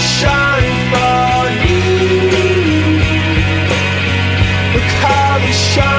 shine for you. Look how they shine.